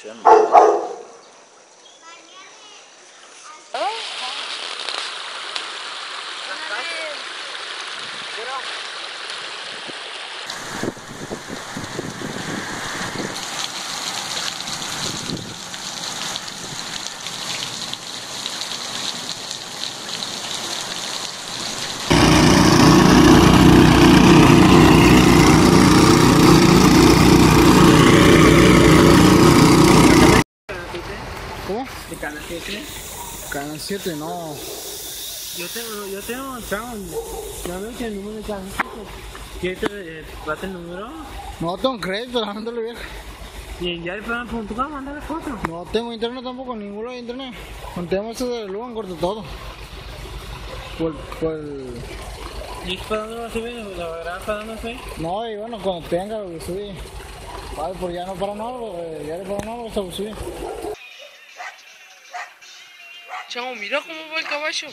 schön. Genau. Canal 7 no. Yo tengo, yo tengo, ya veo que el número de Canal 7. que te eh, el número? No tengo crédito, la gente lo vieja. ¿Y en yaipan.com mandar foto? No tengo internet tampoco, ninguno este de internet. Contemos eso de luego, corto todo. Por, por... ¿Y para dónde va a subir? ¿La verdad para dónde subir? No, y bueno, cuando tenga lo que subí. Vale, pues ya no para nada, eh, ya le para nada, lo subí. Chão, mira como vai o cachorro.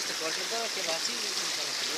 este, por ejemplo, que va así.